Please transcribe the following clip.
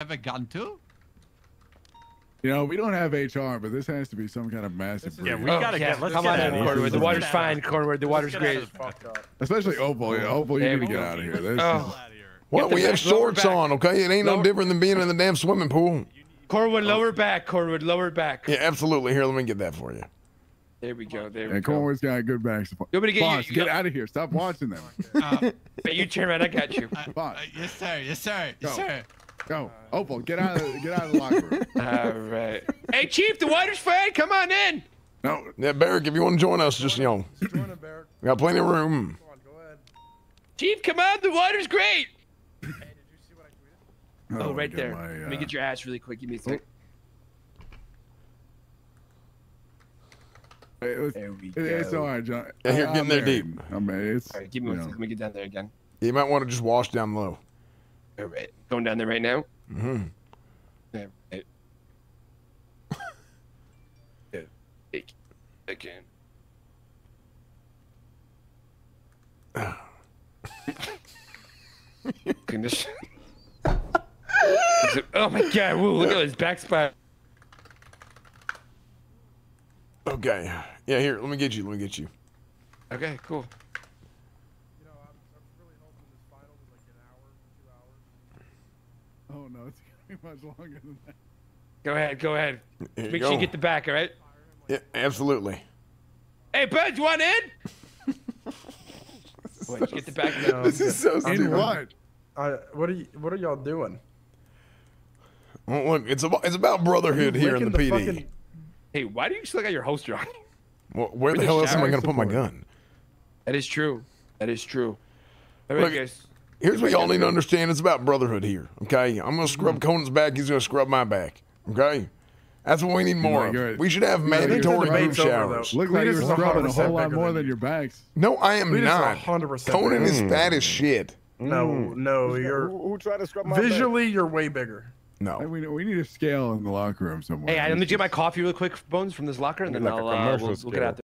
have a gun too? You know, we don't have HR, but this has to be some kind of massive. Yeah, we Oh, gotta yeah. get. Let's Come get on out in, of here. Cornwood. The water's get out of fine, Cornwood. The water's great. out of here. Especially Opal. Yeah, Opal, you There need to get out of here. This Oh. is- Out here. Well, we have shorts on, okay? It ain't no different than being in the damn swimming pool. Cornwood, lower back. Cornwood, lower back. Yeah, absolutely. Here, let me get that for you. There we go. There we and go. Cornwood's got a good back support. You want me to get you- Boss, you get got- out of here. Stop watching them. Uh, Hey, you turn around. I got you. uh, Boss. uh, yes, sir. Yes, sir. Yes, Go. sir. Go. Opal, get out of get out of the locker room. All right. Hey, Chief, the water's fine. Come on in. No, Yeah, Barrick, if you want to join us, just, you know, Join him, Barrett. we got plenty of room. Come on, go ahead. Chief, come on. The water's great. Hey, did you see what I tweeted? Oh, let me right there. my, Let me uh, get your ass really quick. Give me a sec. It was, There we it- it's all right, John. Yeah, here, I- get in I'm there deep. I'm married. It's, All right, give me you one know. second. Let me get down there again. You might want to just wash down low. All right. Going down there right now. Mm-hmm. There. right. Yeah. Take. Again. Condition. oh my god! Whoa, look at his back spot. Okay. Yeah, here, let me get you. Let me get you. Okay, cool. You know, I'm, I'm really hoping this final is like an hour, two hours. Oh no, it's gonna be much longer than that. Go ahead, go ahead. Here you Make sure you get the back, all right? Yeah, absolutely. Hey, bud, you want in? Wait, did you get the back? No, This is so In what? I, what are you? What are y'all doing? Well, look, it's about, it's about brotherhood here in the, licking PD. fucking- Hey, why do you still got your holster on? Well, where the the hell else am I going to put my gun? That is true. That is true. All right, Look, guys. Here's what y'all need to understand. It's about brotherhood here, okay? I'm going to scrub Conan's back. He's going to scrub my back, okay? That's what we need more like of. We should have you're like mandatory the group debate's over, showers. Look like you Cletus were is scrubbing a whole lot more than than your backs. No, I am Cletus not. 100% Conan is bigger. fat as shit. No, no, you're Who, who tried to scrub my back? visually you're way bigger. Hey, No. We, we need a scale in the locker room somewhere. Hey, let me get my coffee real quick, Bones, from this locker, and then Like a I'll, uh, we'll, commercial we'll get out scale.